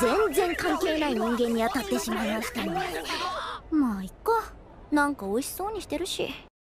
全然関係ない人間に当たってしまいましたね。まあいっか。なんか美味しそうにしてるし。